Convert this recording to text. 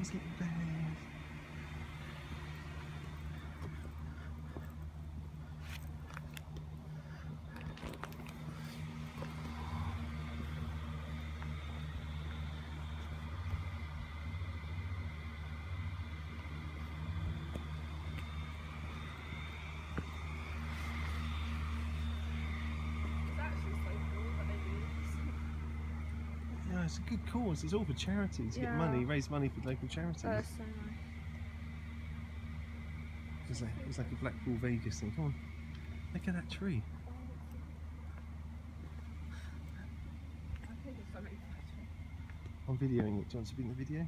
There's little bears. It's actually so cool that they do this. Yeah, it's a good cause. It's all for charities. Get Yeah. money, raise money for local charities. Oh, so nice. It's like, it's like a Blackpool Vegas thing. Come on. Look at that tree. I think it's something special. I'm videoing it. Do you want to be in the video?